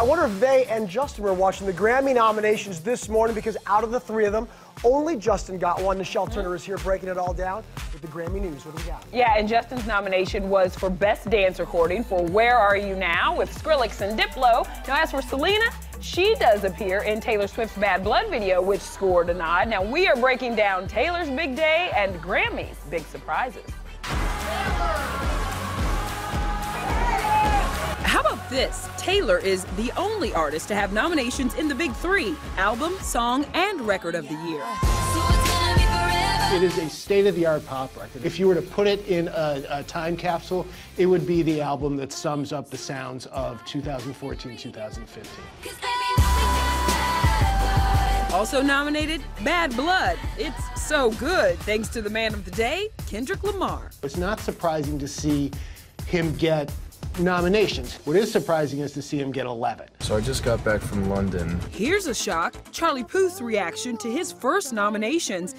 I wonder if they and Justin were watching the Grammy nominations this morning because out of the three of them, only Justin got one. Nichelle mm-hmm. Turner is here breaking it all down with the Grammy news. What do we got? Yeah, and Justin's nomination was for Best Dance Recording for Where Are You Now with Skrillex and Diplo. Now, as for Selena, she does appear in Taylor Swift's Bad Blood video, which scored a nod. Now, we are breaking down Taylor's big day and Grammy's big surprises. This? Taylor is the only artist to have nominations in the big three album, song, and record of the year. It is a state-of-the-art pop record. If you were to put it in a, a, time capsule, it would be the album that sums up the sounds of 2014, 2015. Also nominated, Bad Blood. It's so good, thanks to the man of the day, Kendrick Lamar. It's not surprising to see him get nominations. What is surprising is to see him get 11. So I just got back from London. Here's a shock Charlie Puth's reaction to his first nominations.